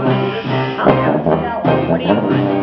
I'm What do you want?